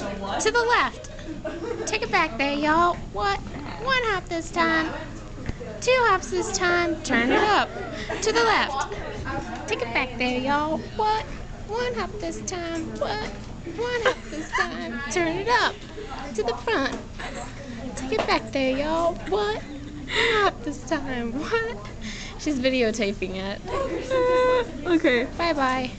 To the left. Take it back there, y'all. What? One hop this time. Two hops this time. Turn it up. To the left. Take it back there, y'all. What? One hop this time. What? One hop this time. Turn it up. To the front. Take it back there, y'all. What? One hop this time. What? She's videotaping it. okay. Bye bye.